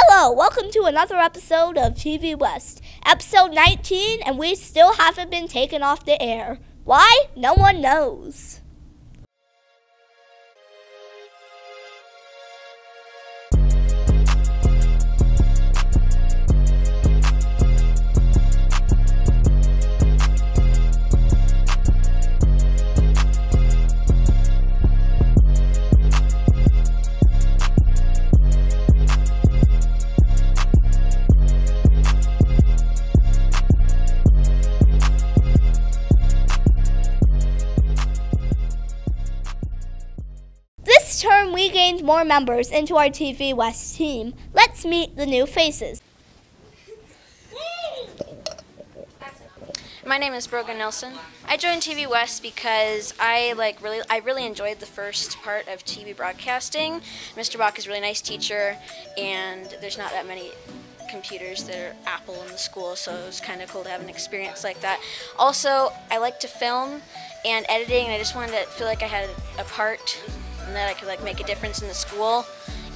Hello, welcome to another episode of TV West, episode 19, and we still haven't been taken off the air. Why? No one knows. More members into our TV West team. Let's meet the new faces. My name is Brogan Nelson. I joined TV West because I like really I really enjoyed the first part of TV broadcasting. Mr. Bach is a really nice teacher and there's not that many computers that are Apple in the school, so it was kind of cool to have an experience like that. Also, I like to film and editing and I just wanted to feel like I had a part and that I could like make a difference in the school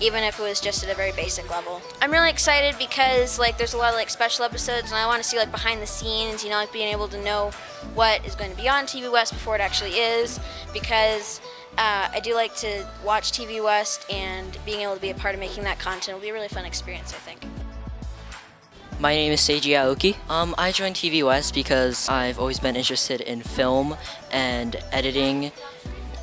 even if it was just at a very basic level. I'm really excited because like there's a lot of like special episodes and I want to see like behind the scenes, you know, like being able to know what is going to be on TV West before it actually is because uh, I do like to watch TV West and being able to be a part of making that content will be a really fun experience, I think. My name is Seiji Aoki. Um, I joined TV West because I've always been interested in film and editing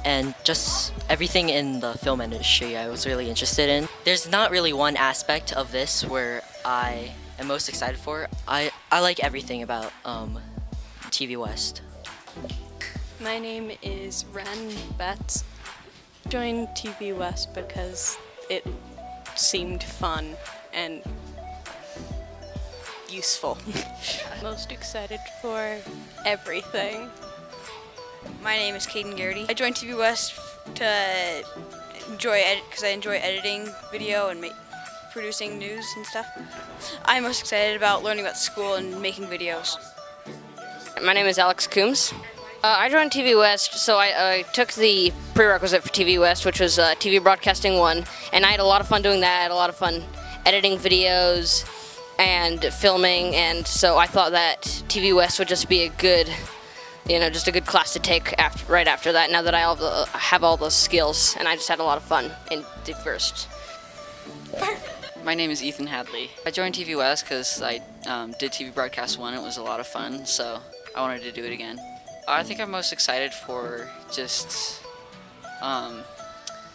and just everything in the film industry I was really interested in. There's not really one aspect of this where I am most excited for. I, I like everything about um, TV West. My name is Ren Betts. Joined TV West because it seemed fun and useful. Most excited for everything. My name is Caden Garrity. I joined TV West to enjoy edit because I enjoy editing video and producing news and stuff. I'm most excited about learning about school and making videos. My name is Alex Coombs. Uh, I joined TV West, so I, I took the prerequisite for TV West, which was uh, TV Broadcasting 1, and I had a lot of fun doing that. I had a lot of fun editing videos and filming, and so I thought that TV West would just be a good, you know, just a good class to take after, right after that. Now that I have all those skills, and I just had a lot of fun in the first. My name is Ethan Hadley. I joined TV West because I um, did TV Broadcast 1. It was a lot of fun, so I wanted to do it again. I think I'm most excited for just um,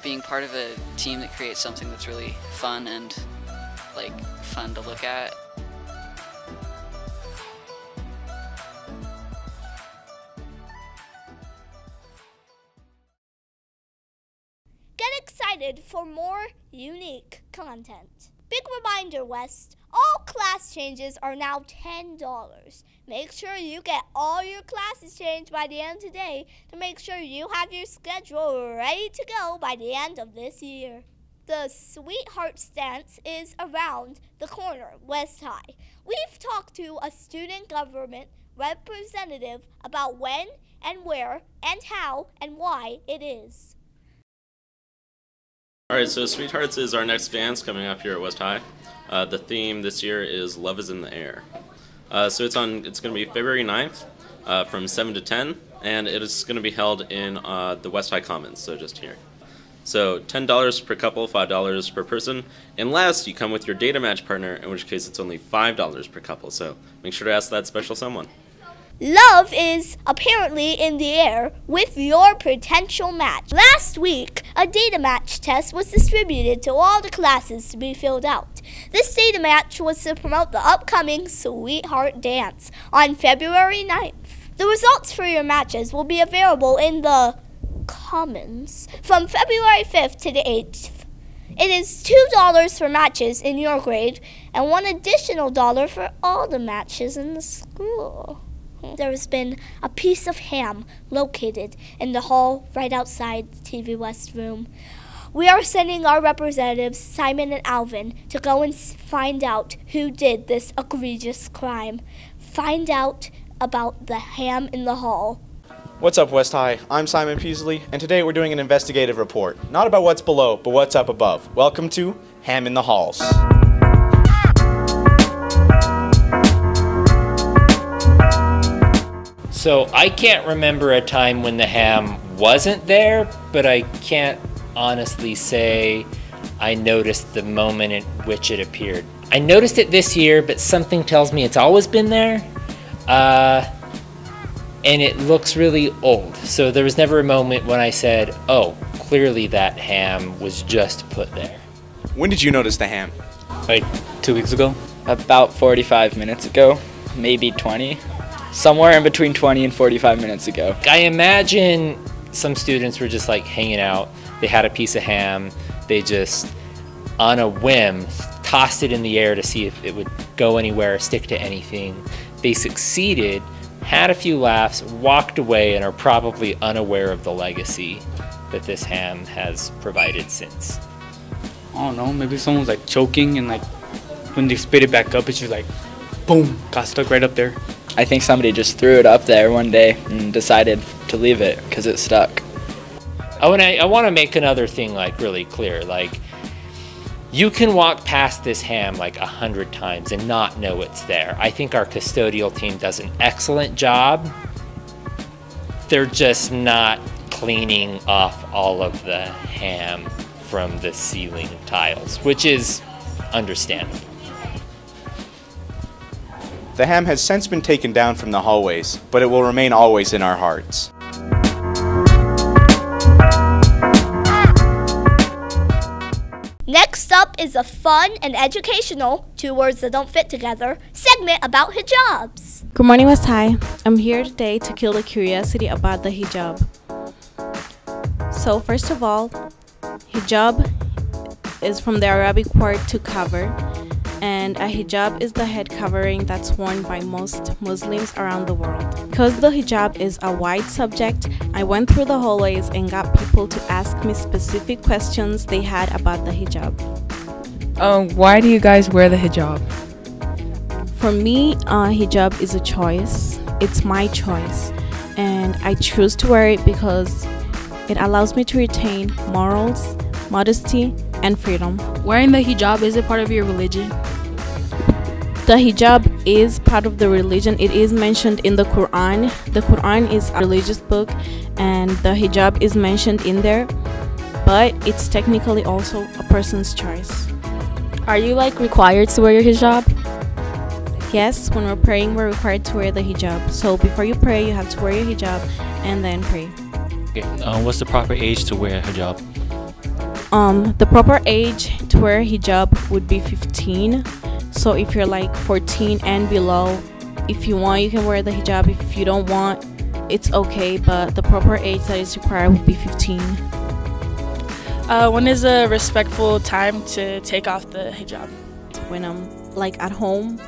being part of a team that creates something that's really fun and like fun to look at. Excited for more unique content. Big reminder, West, all class changes are now $10. Make sure you get all your classes changed by the end of today to make sure you have your schedule ready to go by the end of this year. The Sweetheart Dance is around the corner, West High. We've talked to a student government representative about when and where and how and why it is. All right, so Sweethearts is our next dance coming up here at West High. Uh, the theme this year is Love is in the Air. Uh, so it's on. It's going to be February 9th uh, from 7 to 10, and it is going to be held in uh, the West High Commons, so just here. So $10 per couple, $5 per person, unless you come with your data match partner, in which case it's only $5 per couple. So make sure to ask that special someone. Love is apparently in the air with your potential match. Last week, a data match test was distributed to all the classes to be filled out. This data match was to promote the upcoming Sweetheart Dance on February 9th. The results for your matches will be available in the Commons from February 5th to the 8th. It is $2 for matches in your grade and one additional dollar for all the matches in the school. There has been a piece of ham located in the hall right outside the TV West room. We are sending our representatives, Simon and Alvin, to go and find out who did this egregious crime. Find out about the ham in the hall. What's up, West High? I'm Simon Peasley, and today we're doing an investigative report. Not about what's below, but what's up above. Welcome to Ham in the Halls. So I can't remember a time when the ham wasn't there, but I can't honestly say I noticed the moment in which it appeared. I noticed it this year, but something tells me it's always been there. Uh, and it looks really old. So there was never a moment when I said, oh, clearly that ham was just put there. When did you notice the ham? Like two weeks ago? About 45 minutes ago, maybe 20. Somewhere in between 20 and 45 minutes ago. I imagine some students were just like hanging out. They had a piece of ham. They just, on a whim, tossed it in the air to see if it would go anywhere, stick to anything. They succeeded, had a few laughs, walked away, and are probably unaware of the legacy that this ham has provided since. I don't know, maybe someone's like choking and like when they spit it back up, it's just like boom, got stuck right up there. I think somebody just threw it up there one day and decided to leave it because it stuck. Oh, I, I want to make another thing like really clear. Like, you can walk past this ham like a hundred times and not know it's there. I think our custodial team does an excellent job. They're just not cleaning off all of the ham from the ceiling tiles, which is understandable. The ham has since been taken down from the hallways, but it will remain always in our hearts. Next up is a fun and educational, two words that don't fit together, segment about hijabs. Good morning, West High. I'm here today to kill the curiosity about the hijab. So, first of all, hijab is from the Arabic word to cover, and a hijab is the head covering that's worn by most Muslims around the world. Because the hijab is a wide subject, I went through the hallways and got people to ask me specific questions they had about the hijab. Um, why do you guys wear the hijab? For me, uh, hijab is a choice. It's my choice. And I choose to wear it because it allows me to retain morals, modesty, and freedom. Wearing the hijab, is it part of your religion? The hijab is part of the religion. It is mentioned in the Quran. The Quran is a religious book, and the hijab is mentioned in there, but it's technically also a person's choice. Are you like required to wear your hijab? Yes, when we're praying, we're required to wear the hijab. So before you pray, you have to wear your hijab and then pray. Okay, uh, what's the proper age to wear a hijab? Um, the proper age to wear a hijab would be 15. So if you're like 14 and below, if you want, you can wear the hijab. If you don't want, it's okay. But the proper age that is required would be 15. Uh, when is a respectful time to take off the hijab? When I'm like at home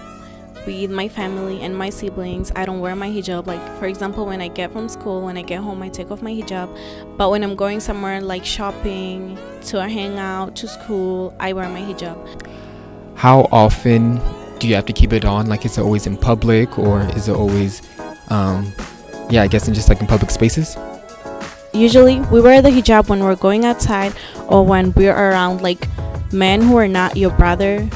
with my family and my siblings, I don't wear my hijab. Like, for example, when I get from school, when I get home, I take off my hijab. But when I'm going somewhere like shopping, to a hangout, to school, I wear my hijab. How often do you have to keep it on? Like, is it always in public or is it always, um, yeah, I guess in just like in public spaces? Usually, we wear the hijab when we're going outside or when we're around like men who are not your brother,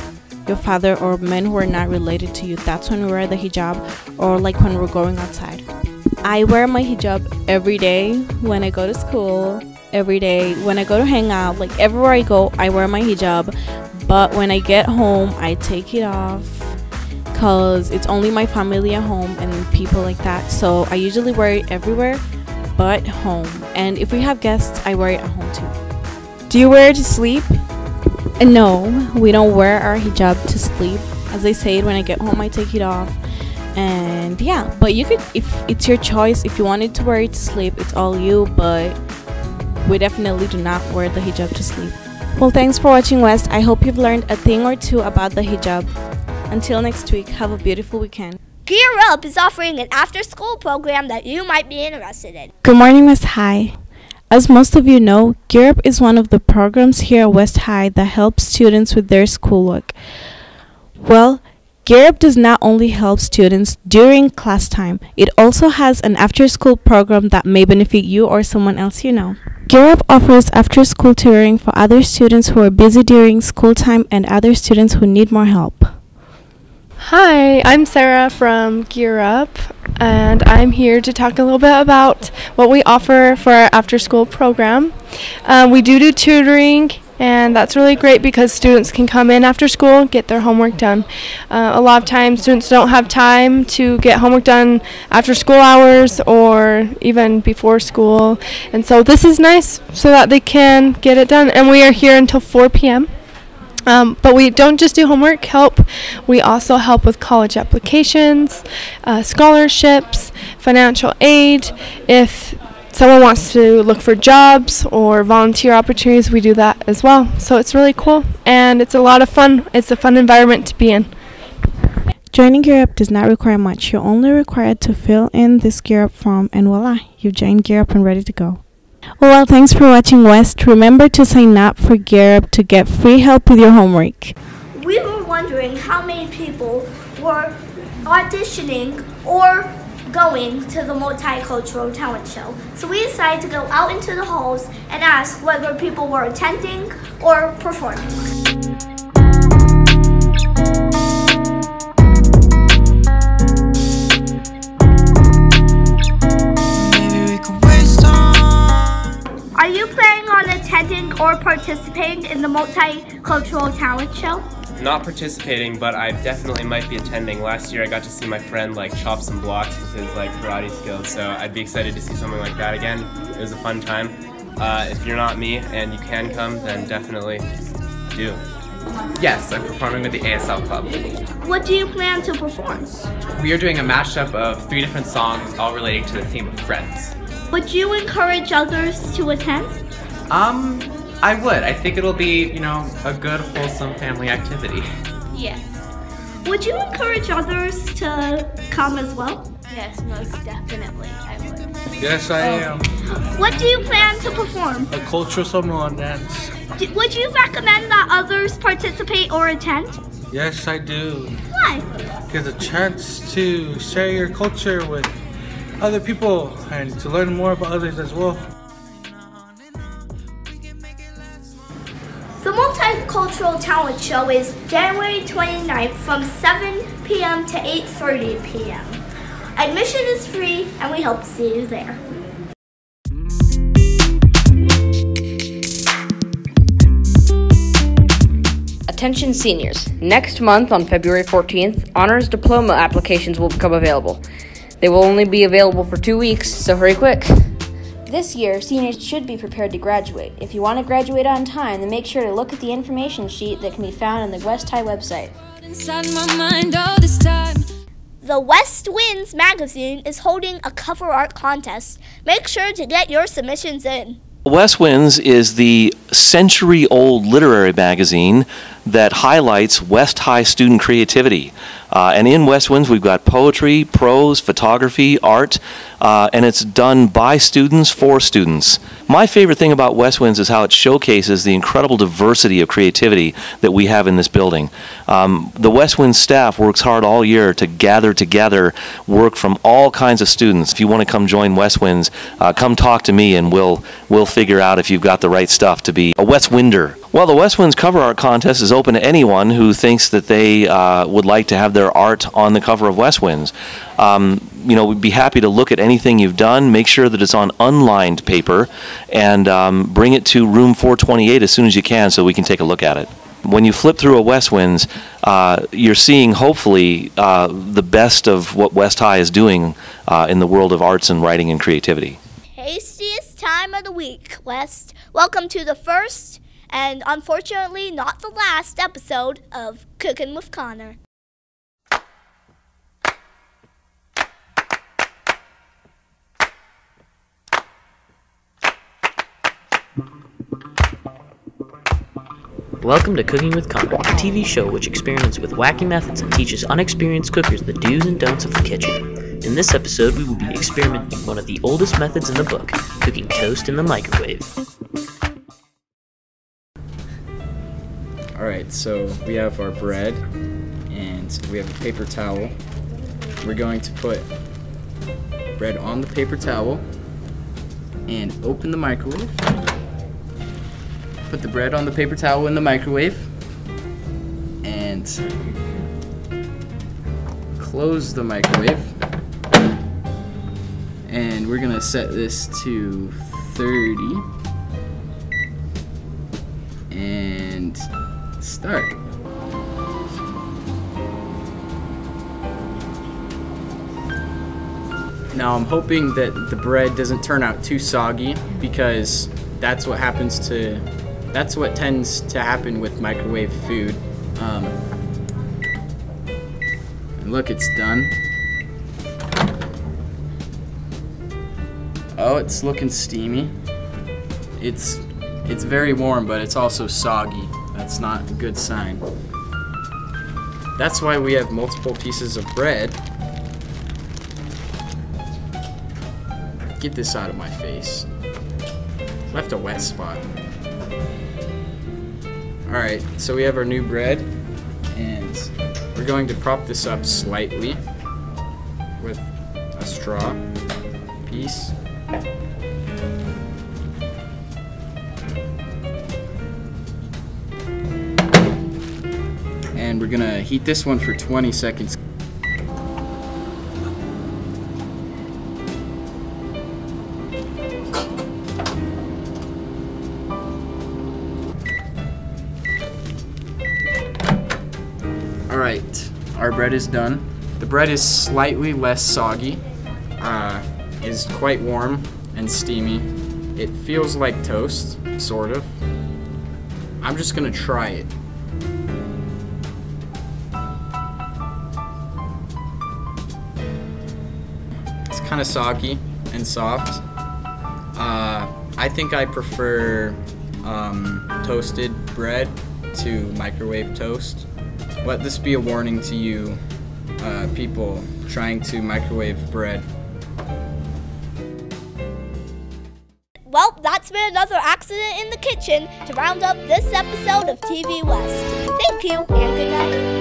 your father, or men who are not related to you. That's when we wear the hijab, or like when we're going outside. I wear my hijab every day when I go to school, every day when I go to hang out, like everywhere I go, I wear my hijab. But when I get home, I take it off because it's only my family at home and people like that. So I usually wear it everywhere but home. And if we have guests, I wear it at home too. Do you wear it to sleep? Uh, No, we don't wear our hijab to sleep. As I said, when I get home, I take it off. And yeah, but you could, if it's your choice, if you wanted to wear it to sleep, it's all you. But we definitely do not wear the hijab to sleep. Well, thanks for watching West. I hope you've learned a thing or two about the hijab. Until next week, have a beautiful weekend. Gear Up is offering an after school program that you might be interested in. Good morning, West High. As most of you know, Gear Up is one of the programs here at West High that helps students with their schoolwork. Well, Gear Up does not only help students during class time, it also has an after school program that may benefit you or someone else you know. Gear Up offers after school tutoring for other students who are busy during school time and other students who need more help. Hi, I'm Sarah from Gear Up, and I'm here to talk a little bit about what we offer for our after school program. Um, we do do tutoring, and that's really great because students can come in after school get their homework done. Uh, a lot of times, students don't have time to get homework done after school hours or even before school, and so this is nice so that they can get it done. And we are here until 4 p.m. Um, but we don't just do homework help, we also help with college applications, uh, scholarships, financial aid. If someone wants to look for jobs or volunteer opportunities, we do that as well. So it's really cool and it's a lot of fun. It's a fun environment to be in. Joining Gear Up does not require much. You're only required to fill in this Gear Up form, and voila, you've joined Gear Up and ready to go. Well, thanks for watching West. Remember to sign up for Gear Up to get free help with your homework. We were wondering how many people were auditioning or going to the Multicultural Talent Show. So we decided to go out into the halls and ask whether people were attending or performing. Are you planning on attending or participating in the Multicultural Talent Show? Not participating, but I definitely might be attending. Last year I got to see my friend like chop some blocks with his like karate skills, so I'd be excited to see something like that again. It was a fun time. Uh, if you're not me and you can come, then definitely do. Yes, I'm performing with the ASL Club. What do you plan to perform? We are doing a mashup of three different songs, all relating to the theme of friends. Would you encourage others to attend? Um, I would. I think it'll be, you know, a good, wholesome family activity. Yes. Would you encourage others to come as well? Yes, most definitely, I would. Yes, I oh. am. What do you plan to perform? A cultural Samoan dance. D- would you recommend that others participate or attend? Yes, I do. Why? Gives a chance to share your culture with other people and to learn more about others as well. Multicultural Talent Show is January 29th from 7 p.m. to 8:30 p.m. Admission is free and we hope to see you there. Attention seniors. Next month on February 14th, honors diploma applications will become available. They will only be available for two weeks, so hurry quick. This year, seniors should be prepared to graduate. If you want to graduate on time, then make sure to look at the information sheet that can be found on the West High website. The West Winds magazine is holding a cover art contest. Make sure to get your submissions in. West Winds is the century old literary magazine that highlights West High student creativity. Uh, and in West Winds, we've got poetry, prose, photography, art, uh, and it's done by students for students. My favorite thing about West Winds is how it showcases the incredible diversity of creativity that we have in this building. Um, the West Winds staff works hard all year to gather together work from all kinds of students. If you want to come join West Winds, uh, come talk to me and we'll, we'll figure out if you've got the right stuff to be a West Winder. Well, the West Winds Cover Art Contest is open to anyone who thinks that they uh, would like to have their art on the cover of West Winds. Um, you know, we'd be happy to look at anything you've done. Make sure that it's on unlined paper and um, bring it to room 428 as soon as you can so we can take a look at it. When you flip through a West Winds, uh, you're seeing hopefully uh, the best of what West High is doing uh, in the world of arts and writing and creativity. Tastiest time of the week, West. Welcome to the first and unfortunately not the last episode of Cooking with Connor. Welcome to Cooking with Connor, a TV show which experiments with wacky methods and teaches unexperienced cookers the do's and don'ts of the kitchen. In this episode, we will be experimenting one of the oldest methods in the book, cooking toast in the microwave. Alright, so we have our bread and we have a paper towel. We're going to put bread on the paper towel and open the microwave. Put the bread on the paper towel in the microwave and close the microwave. And we're gonna set this to 30. Start. Now I'm hoping that the bread doesn't turn out too soggy because that's what happens to, that's what tends to happen with microwave food. Um, and look, it's done. Oh, it's looking steamy. It's, it's very warm, but it's also soggy. That's not a good sign. That's why we have multiple pieces of bread Get this out of my face. Left a wet spot. Alright, so we have our new bread, and we're going to prop this up slightly with a straw piece. And we're gonna heat this one for 20 seconds. Alright, our bread is done. The bread is slightly less soggy, uh, is quite warm and steamy. It feels like toast, sort of. I'm just gonna try it. Kind of soggy and soft. Uh, I think I prefer um, toasted bread to microwave toast. Let this be a warning to you, uh, people trying to microwave bread. Well, that's been another accident in the kitchen to round up this episode of TV West. Thank you and good night.